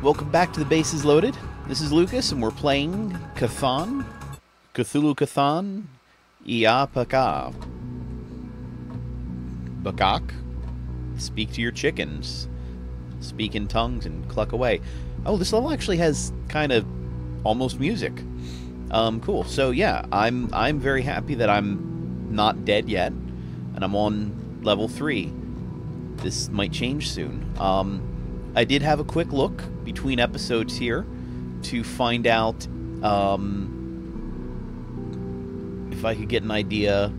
Welcome back to the Bass is Loaded. This is Lucas, and we're playing Cathan, Cthulhu Cathan, Iapaka. Bakak. Speak to your chickens. Speak in tongues and cluck away. Oh, this level actually has kind of almost music. Um, cool. So yeah, I'm I'm very happy that I'm not dead yet, and I'm on level three. This might change soon. Um, I did have a quick look between episodes here to find out um, if I could get an idea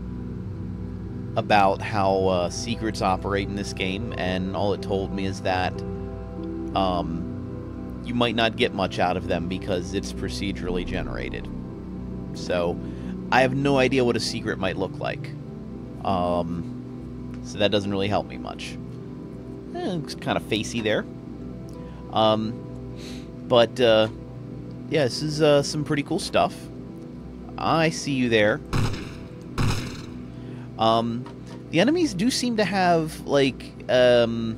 about how uh, secrets operate in this game, and all it told me is that um, you might not get much out of them because it's procedurally generated. So I have no idea what a secret might look like. Um, so that doesn't really help me much. Eh, it's kind of facey there. Um, but uh, yeah, this is uh, some pretty cool stuff. I see you there. Um, the enemies do seem to have like um,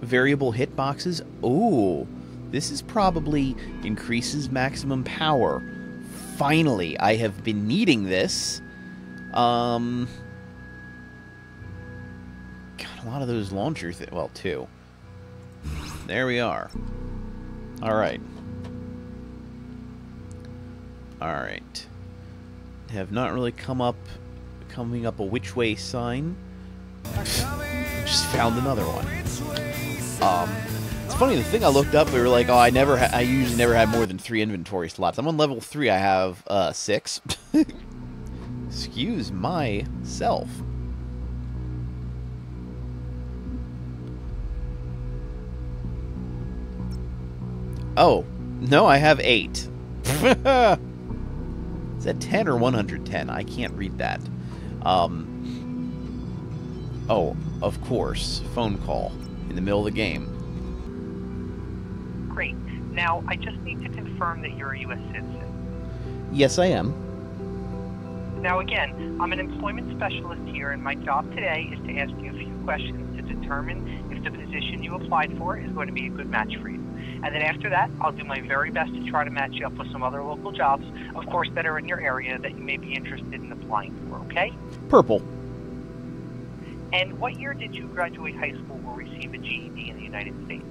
variable hitboxes. Oh, this is probably increases maximum power. Finally, I have been needing this. Um, God, a lot of those launcher th- well, two. There we are. All right. All right. Have not really come up, coming up a which way sign. Just found another one. Um, it's funny. The thing I looked up, we were like, oh, I never, I usually never had more than three inventory slots. I'm on level three. I have uh, six. Excuse myself. Oh, no, I have eight. Is that 10 or 110? I can't read that. Um, oh, of course, phone call in the middle of the game. Great. Now, I just need to confirm that you're a U.S. citizen. Yes, I am. Now, again, I'm an employment specialist here, and my job today is to ask you a few questions to determine if the position you applied for is going to be a good match for you. And then after that, I'll do my very best to try to match you up with some other local jobs, of course, that are in your area that you may be interested in applying for, okay? Purple. And what year did you graduate high school or receive a GED in the United States?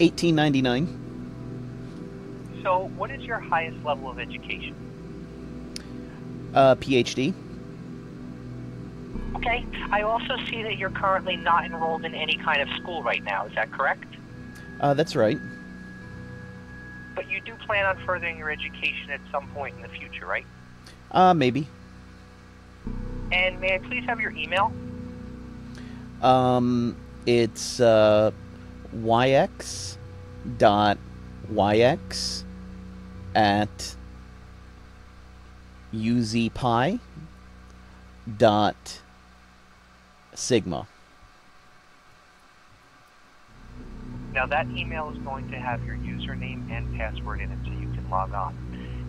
1899. So, what is your highest level of education? Uh, PhD. Okay. I also see that you're currently not enrolled in any kind of school right now. Is that correct? Uh, that's right. But you do plan on furthering your education at some point in the future, right? Uh, maybe. And may I please have your email? Um, it's uh, yx dot yx at uzpi dot sigma. Now that email is going to have your username and password in it so you can log on.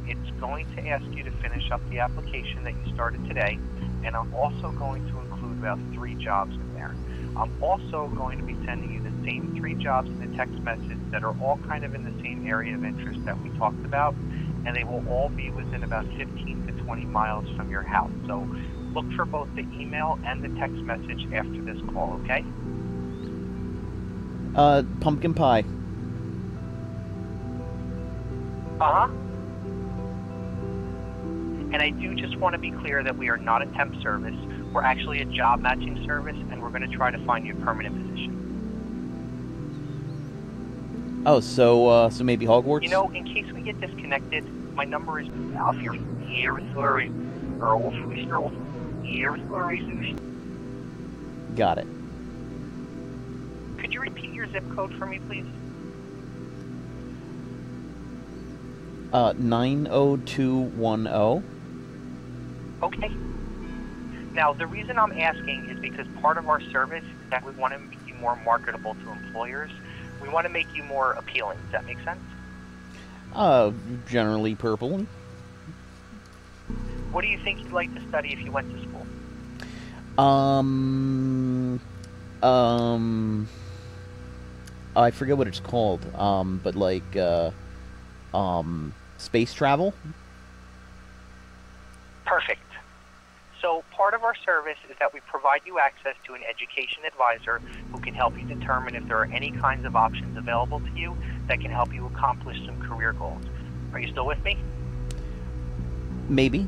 It's going to ask you to finish up the application that you started today, and I'm also going to include about three jobs in there. I'm also going to be sending you the same three jobs in the text message that are all kind of in the same area of interest that we talked about, and they will all be within about 15 to 20 miles from your house. So look for both the email and the text message after this call, okay? Uh, pumpkin pie. Uh huh. And I do just want to be clear that we are not a temp service. We're actually a job matching service, and we're going to try to find you a permanent position. Oh, so uh, so maybe Hogwarts. You know, in case we get disconnected, my number is Alfie. Sorry. Here. Got it. Could you repeat your zip code for me, please? Uh, nine oh two one oh. Okay. Now, the reason I'm asking is because part of our service is that we want to make you more marketable to employers. We want to make you more appealing. Does that make sense? Uh, generally purple. What do you think you'd like to study if you went to school? Um, um, I forget what it's called. Um, but like, uh, um, space travel. Perfect. So part of our service is that we provide you access to an education advisor who can help you determine if there are any kinds of options available to you that can help you accomplish some career goals. Are you still with me? Maybe.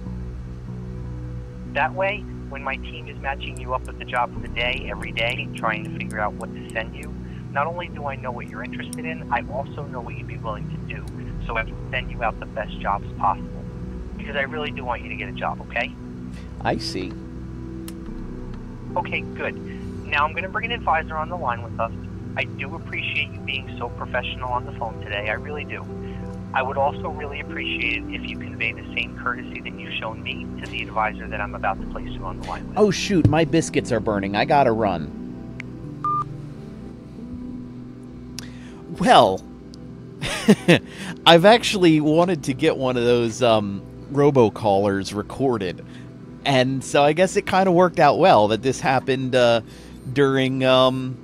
That way, when my team is matching you up with the job of the day every day, trying to figure out what to send you, not only do I know what you're interested in, I also know what you'd be willing to do, so I can send you out the best jobs possible. Because I really do want you to get a job, okay? I see. Okay, good. Now I'm going to bring an advisor on the line with us. I do appreciate you being so professional on the phone today. I really do. I would also really appreciate it if you convey the same courtesy that you've shown me to the advisor that I'm about to place you on the line with. Oh shoot, my biscuits are burning. I gotta run. Well, I've actually wanted to get one of those um, robocallers recorded, and so I guess it kind of worked out well that this happened uh, during um,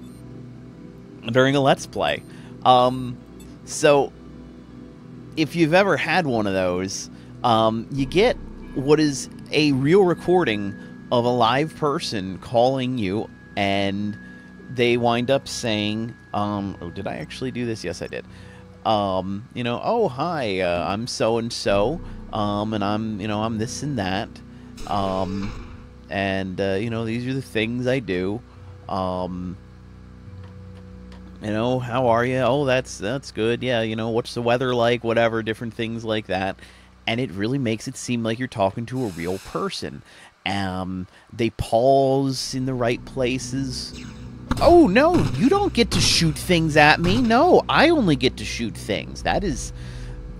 during a let's play. Um, so, if you've ever had one of those, um, you get what is a real recording of a live person calling you, and they wind up saying, um, "Oh, did I actually do this? Yes, I did." Um, you know, oh hi, uh, I'm so and so, um, and I'm you know I'm this and that, um, and uh, you know these are the things I do. Um, you know, how are you? Oh, that's that's good. Yeah, you know, what's the weather like? Whatever, different things like that. And it really makes it seem like you're talking to a real person. Um, they pause in the right places. Oh no, you don't get to shoot things at me. No, I only get to shoot things. That is,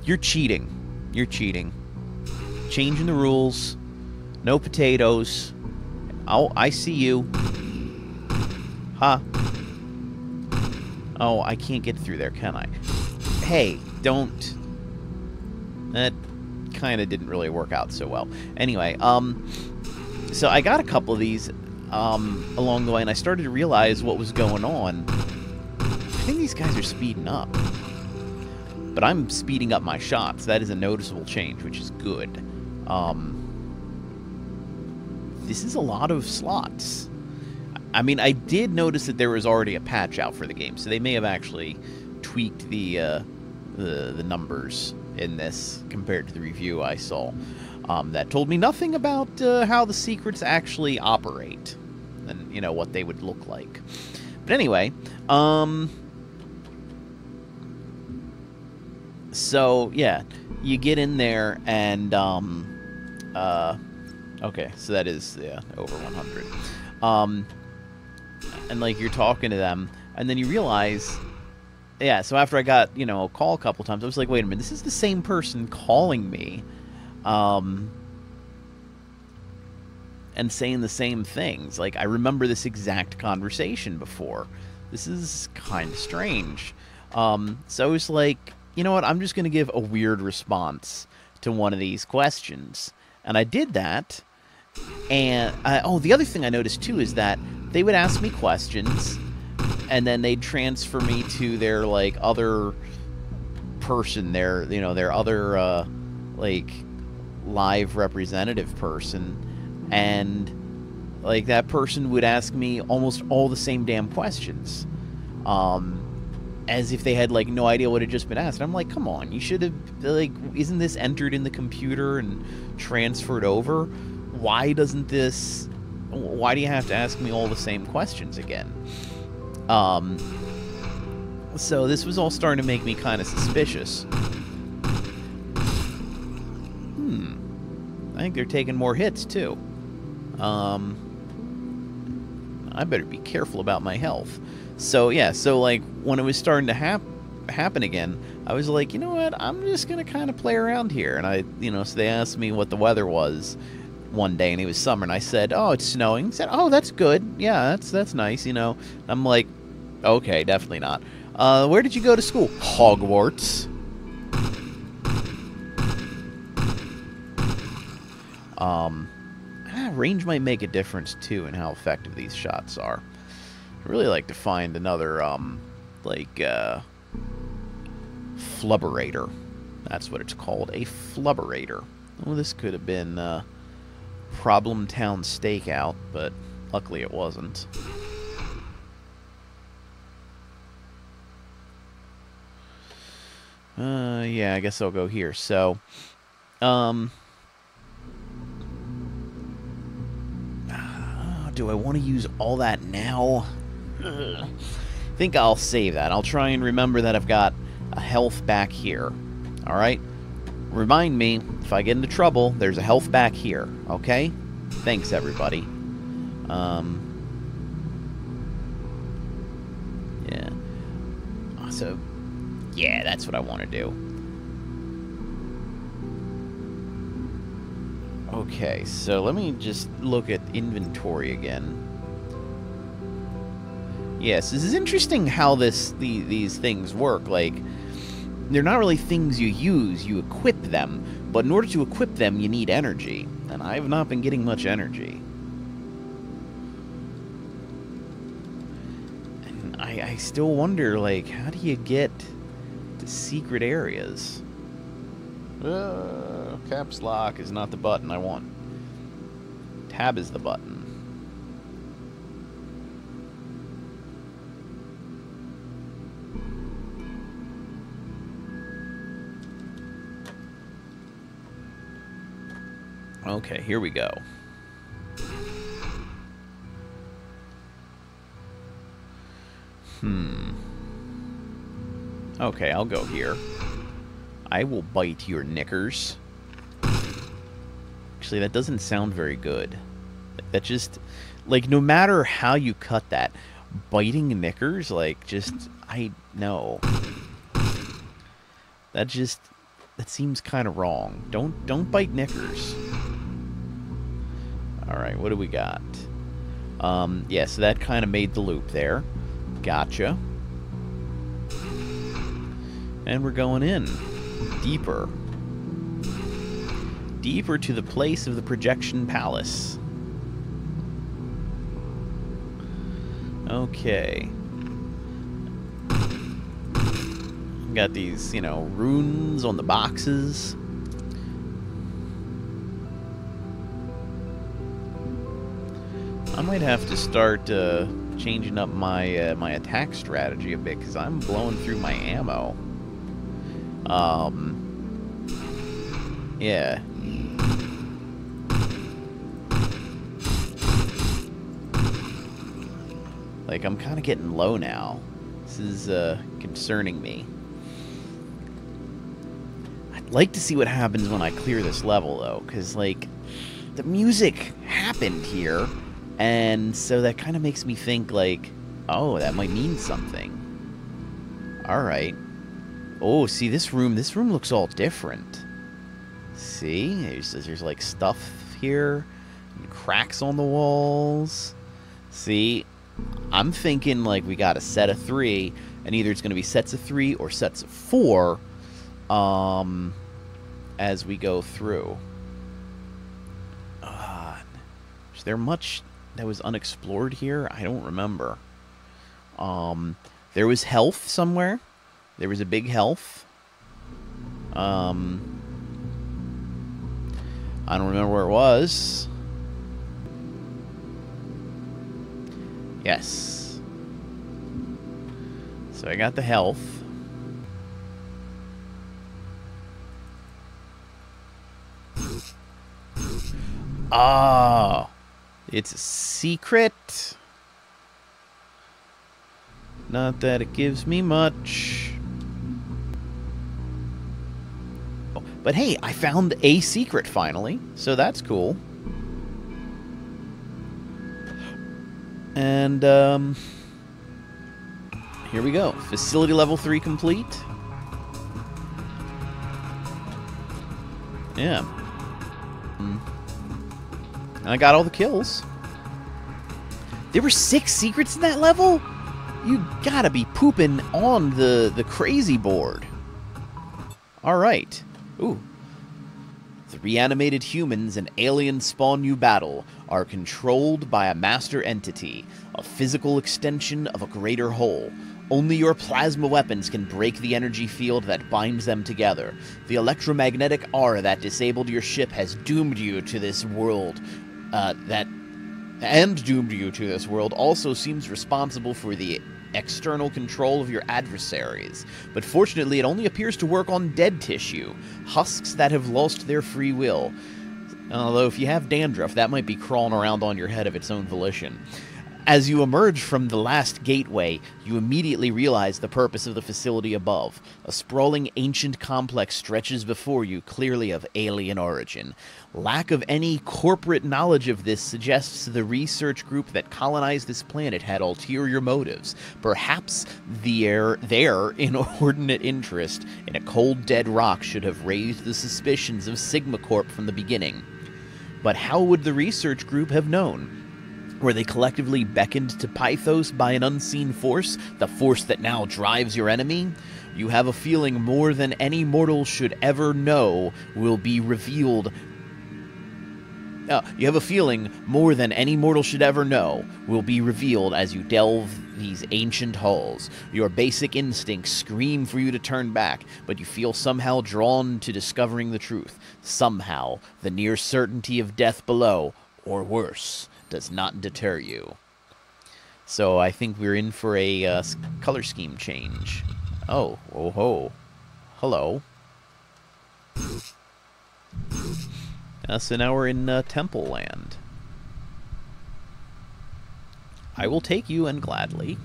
you're cheating. You're cheating. Changing the rules. No potatoes. Oh, I see you. Huh. Oh, I can't get through there, can I? Hey, don't. That kind of didn't really work out so well. Anyway, um, so I got a couple of these um, along the way, and I started to realize what was going on. I think these guys are speeding up. But I'm speeding up my shots. That is a noticeable change, which is good. Um, this is a lot of slots. I mean, I did notice that there was already a patch out for the game, so they may have actually tweaked the uh, the, the numbers in this compared to the review I saw. Um, that told me nothing about uh, how the secrets actually operate and you know what they would look like. But anyway, um, so yeah, you get in there and um, uh, okay, so that is yeah over 100. Um, and like you're talking to them, and then you realize yeah, so after I got, you know, a call a couple times, I was like, wait a minute, this is the same person calling me. Um, and saying the same things. Like, I remember this exact conversation before. This is kind of strange. Um, so I was like, you know what? I'm just going to give a weird response to one of these questions. And I did that. And, I, oh, the other thing I noticed too is that they would ask me questions and then they'd transfer me to their like other person their you know their other uh like live representative person. And like that person would ask me almost all the same damn questions um as if they had like no idea what had just been asked. And i'm like come on you should have like isn't this entered in the computer and transferred over why doesn't this why do you have to ask me all the same questions again um, so this was all starting to make me kind of suspicious. Hmm. I think they're taking more hits, too. Um, I better be careful about my health. So, yeah, so, like, when it was starting to hap happen again, I was like, you know what, I'm just going to kind of play around here. And I, you know, so they asked me what the weather was one day and it was summer and I said, "Oh, it's snowing." He said, "Oh, that's good. Yeah, that's that's nice, you know." I'm like, "Okay, definitely not." Uh, where did you go to school? Hogwarts. Um, I range might make a difference too in how effective these shots are. I'd really like to find another, um, like, uh, flubberator. That's what it's called, a flubberator. Well, this could have been, uh, Problem Town Stakeout, but luckily it wasn't. Uh, yeah, I guess I'll go here. So, um, uh, do I want to use all that now? I think I'll save that. I'll try and remember that I've got a health back here. All right? Remind me, if I get into trouble, there's a health back here. Okay? Thanks, everybody. Um, yeah. So, yeah, that's what I want to do. Okay, so let me just look at inventory again. Yes, this is interesting how this the, these things work. Like, they're not really things you use, you equip them. But in order to equip them, you need energy. And I have not been getting much energy. And I, I still wonder, like, how do you get to secret areas? Uh, caps lock is not the button I want. Tab is the button. Okay, here we go. Hmm. Okay, I'll go here. I will bite your knickers. Actually, that doesn't sound very good. That just... Like, no matter how you cut that, biting knickers, like, just... I... No. That just... That seems kind of wrong. Don't don't bite knickers. Alright, what do we got? Um, yeah, so that kind of made the loop there. Gotcha. And we're going in. Deeper. Deeper to the place of the projection palace. Okay. Got these, you know, runes on the boxes. I might have to start uh, changing up my uh, my attack strategy a bit because I'm blowing through my ammo. Um, yeah. Like, I'm kind of getting low now. This is uh, concerning me. I'd like to see what happens when I clear this level, though, because, like, the music happened here, and so that kind of makes me think, like, oh, that might mean something. Alright. Oh, see, this room, this room looks all different. See? There's, there's like, stuff here, cracks on the walls. See? I'm thinking, like, we got a set of three, and either it's going to be sets of three or sets of four, um, as we go through. Uh, is there much that was unexplored here? I don't remember. Um, there was health somewhere. There was a big health. Um, I don't remember where it was. Yes. So I got the health. Ah, it's a secret. Not that it gives me much. But hey, I found a secret finally, so that's cool. And, um, here we go. Facility level 3 complete. Yeah. And I got all the kills. There were six secrets in that level? You gotta be pooping on the, the crazy board. Alright. Ooh. The reanimated humans and alien spawn you battle are controlled by a master entity, a physical extension of a greater whole. Only your plasma weapons can break the energy field that binds them together. The electromagnetic aura that disabled your ship has doomed you to this world. Uh, that and doomed you to this world also seems responsible for the external control of your adversaries. But fortunately, it only appears to work on dead tissue, husks that have lost their free will. Although, if you have dandruff, that might be crawling around on your head of its own volition. As you emerge from the last gateway, you immediately realize the purpose of the facility above. A sprawling ancient complex stretches before you, clearly of alien origin. Lack of any corporate knowledge of this suggests the research group that colonized this planet had ulterior motives. Perhaps their, their inordinate interest in a cold dead rock should have raised the suspicions of Sigma Corp from the beginning. But how would the research group have known? Were they collectively beckoned to Pythos by an unseen force, the force that now drives your enemy? You have a feeling more than any mortal should ever know will be revealed. Uh, you have a feeling more than any mortal should ever know will be revealed as you delve these ancient halls. Your basic instincts scream for you to turn back, but you feel somehow drawn to discovering the truth. Somehow, the near certainty of death below, or worse, does not deter you. So I think we're in for a uh, color scheme change. Oh, oh ho. Hello. Uh, so now we're in uh, Temple Land. I will take you and gladly.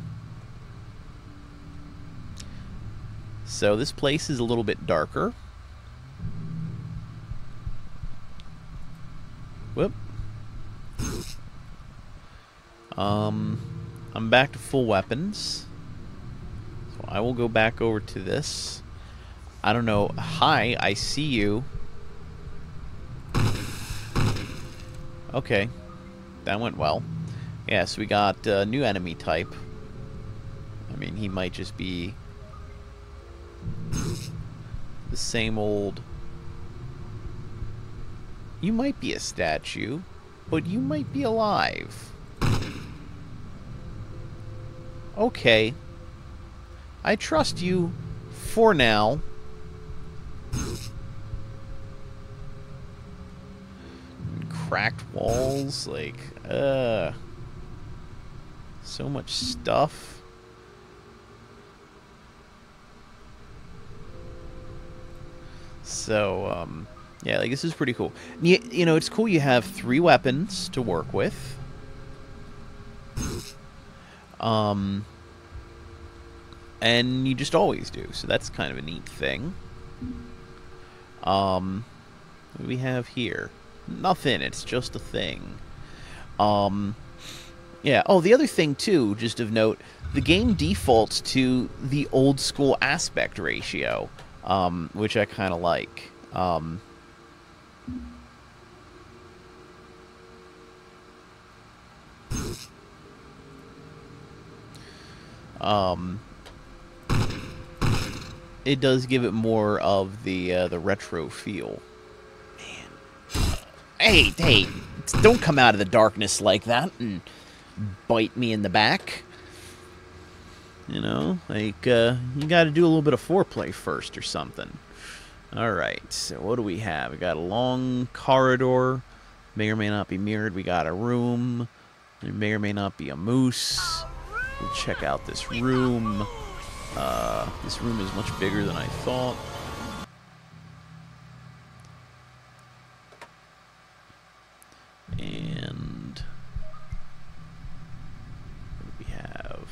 So this place is a little bit darker. Whoop. Um, I'm back to full weapons. So I will go back over to this. I don't know. Hi, I see you. Okay. That went well. Yes, yeah, so we got a uh, new enemy type. I mean, he might just be the same old... You might be a statue, but you might be alive. Okay. I trust you for now. Cracked walls, like, uh... So much stuff. So, um, yeah, like, this is pretty cool. You, you know, it's cool you have three weapons to work with. Um, and you just always do. So that's kind of a neat thing. Um, we have here? Nothing. It's just a thing. Um, yeah. Oh, the other thing too, just of note, the game defaults to the old school aspect ratio, um, which I kind of like. Um, um, it does give it more of the uh, the retro feel. Man, hey, hey, don't come out of the darkness like that and bite me in the back. You know, like uh, you got to do a little bit of foreplay first or something. All right, so what do we have? We got a long corridor, may or may not be mirrored. We got a room. There may or may not be a moose. We'll check out this room. Uh, this room is much bigger than I thought. And we have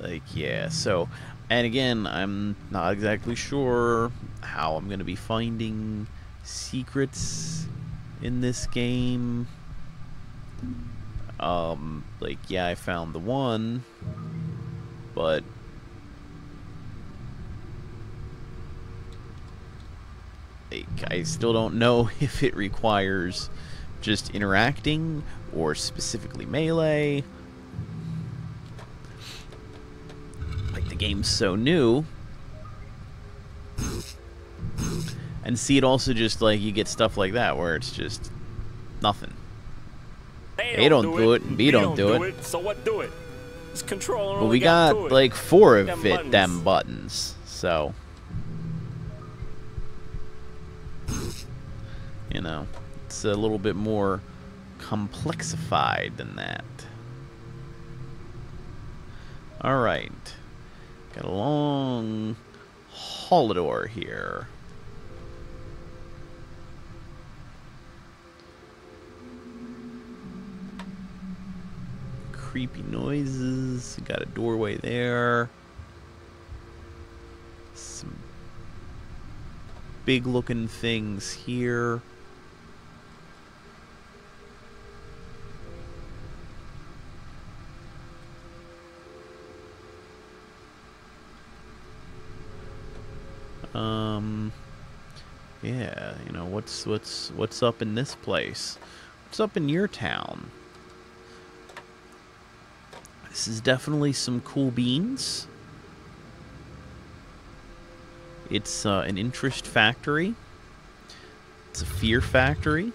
like yeah, so and again, I'm not exactly sure how I'm going to be finding secrets in this game. Um, like, yeah, I found the one, but... I still don't know if it requires just interacting or specifically melee. Like, the game's so new. And see, it also just like you get stuff like that where it's just nothing. A don't do it, and B don't do it. So what do it? But we got like four of it, them buttons. So, you know, it's a little bit more complexified than that. All right, got a long hallidor here. Creepy noises. Got a doorway there. Some big looking things here. Um yeah, you know, what's what's what's up in this place? What's up in your town? This is definitely some cool beans. It's uh, an interest factory. It's a fear factory.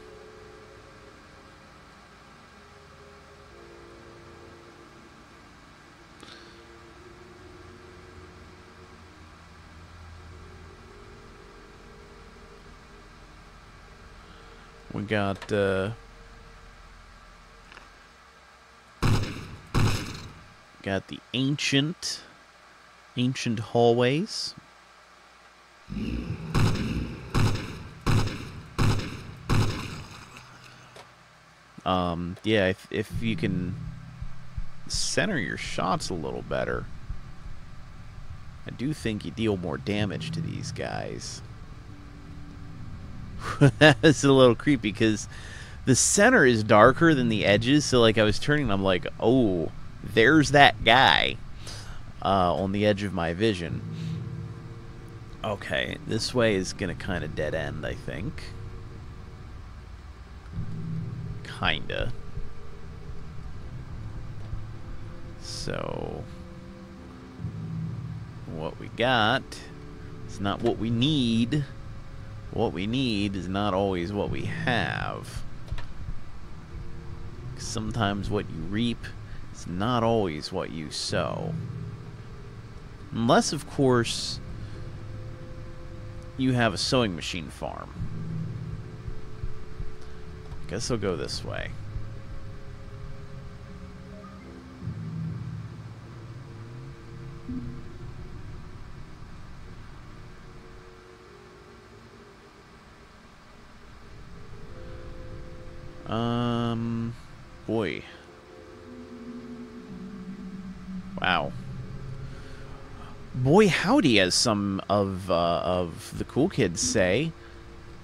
We got uh, Got the ancient, ancient hallways. Um, yeah, if, if you can center your shots a little better, I do think you deal more damage to these guys. That's a little creepy because the center is darker than the edges, so like I was turning, I'm like, oh, there's that guy uh, on the edge of my vision. Okay, this way is going to kind of dead end, I think. Kinda. So, what we got is not what we need. What we need is not always what we have. Sometimes what you reap it's not always what you sow. Unless, of course, you have a sewing machine farm. Guess I'll go this way. Um, boy. Wow. Boy, howdy, as some of uh, of the cool kids say,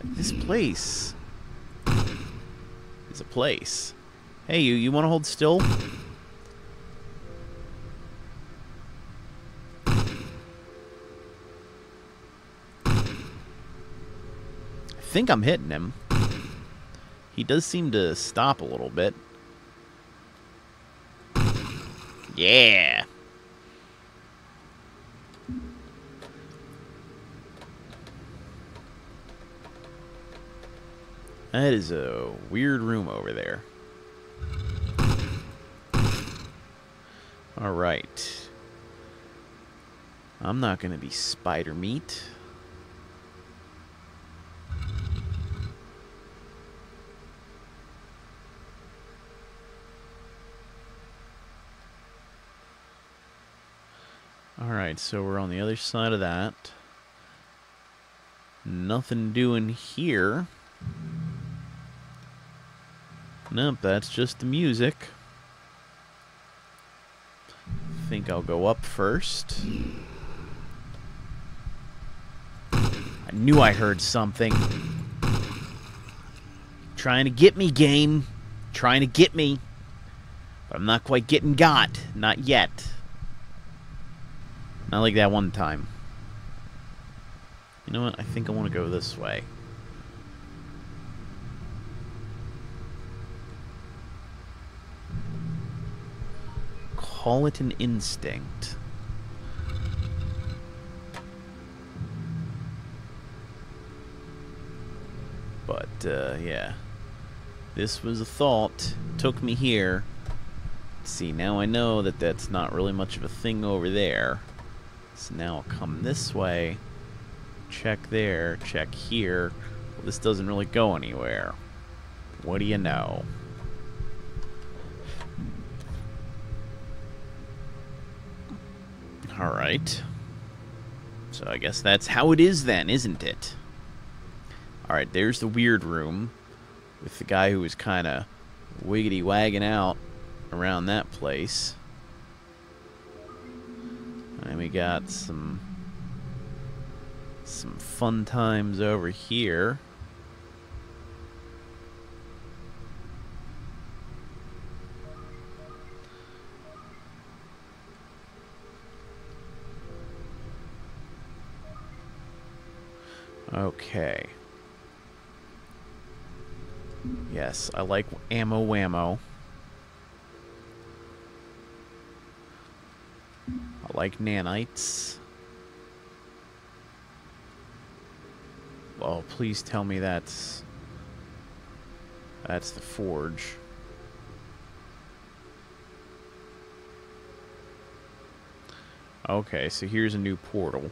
this place is a place. Hey, you, you want to hold still? I think I'm hitting him. He does seem to stop a little bit. Yeah. That is a weird room over there. Alright. I'm not going to be spider meat. Alright, so we're on the other side of that. Nothing doing here. Nope, that's just the music. think I'll go up first. I knew I heard something. Trying to get me, game. Trying to get me. But I'm not quite getting got. Not yet. Not like that one time. You know what? I think I want to go this way. Call it an instinct. But, uh, yeah. This was a thought. Took me here. see, now I know that that's not really much of a thing over there. So now I'll come this way. Check there. Check here. Well, this doesn't really go anywhere. What do you know? Alright. So I guess that's how it is then, isn't it? Alright, there's the weird room with the guy who was kind of wiggity wagging out around that place. And we got some some fun times over here. Okay. Yes, I like ammo whammo. I like nanites. Oh, please tell me that's... That's the forge. Okay, so here's a new portal.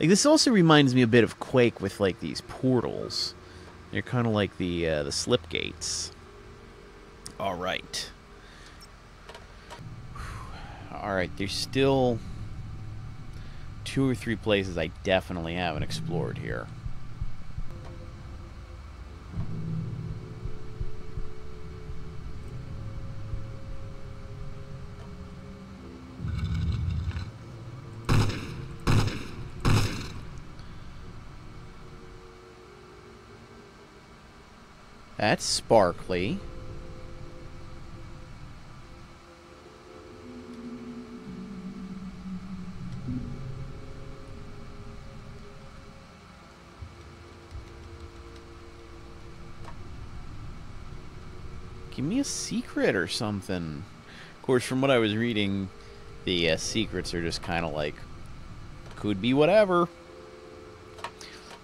Like this also reminds me a bit of Quake with like these portals. They're kind of like the uh, the slip gates. All right. All right. There's still two or three places I definitely haven't explored here. That's sparkly. Give me a secret or something. Of course, from what I was reading, the uh, secrets are just kind of like, could be whatever.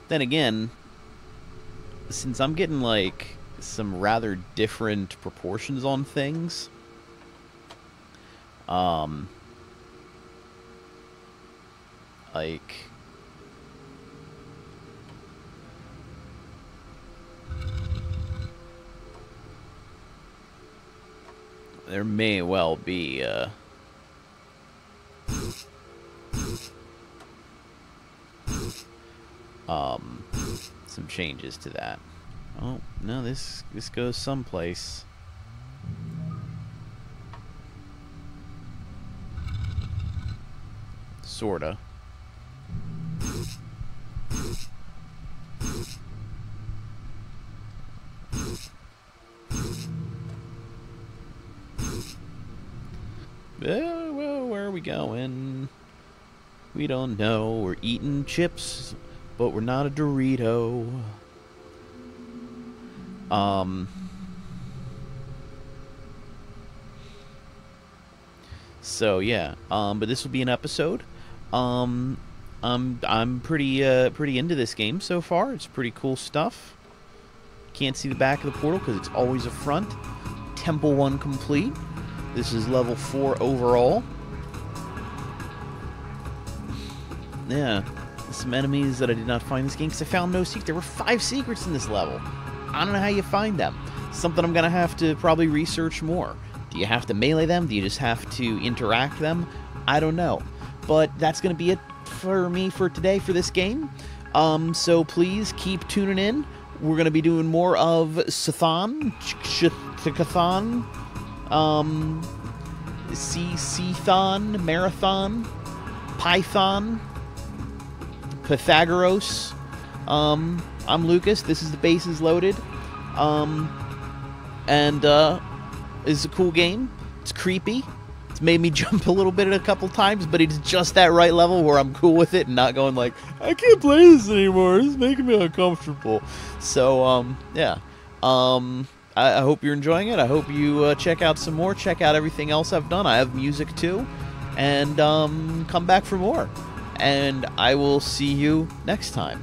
Then again, since I'm getting like some rather different proportions on things. Um, like there may well be uh um some changes to that. Oh, no, this this goes someplace. Sorta. Well, well, where are we going? We don't know. We're eating chips, but we're not a Dorito. Um, so yeah, um, but this will be an episode. Um, I'm I'm pretty uh, pretty into this game so far. It's pretty cool stuff. Can't see the back of the portal because it's always a front. Temple one complete. This is level four overall. Yeah, some enemies that I did not find in this game because I found no secret. There were five secrets in this level. I don't know how you find them. Something I'm going to have to probably research more. Do you have to melee them? Do you just have to interact them? I don't know. But that's going to be it for me for today for this game. Um, so please keep tuning in. We're going to be doing more of Sathan, Chikathon, um, C-Thon, Marathon, Python, Pythagoras, um, I'm Lucas. This is the Bass is Loaded. Um, and uh, it's a cool game. It's creepy. It's made me jump a little bit a couple times, but it's just that right level where I'm cool with it and not going like, I can't play this anymore. It's making me uncomfortable. So, um, yeah. Um, I, I hope you're enjoying it. I hope you uh, check out some more. Check out everything else I've done. I have music too. And um, come back for more. And I will see you next time.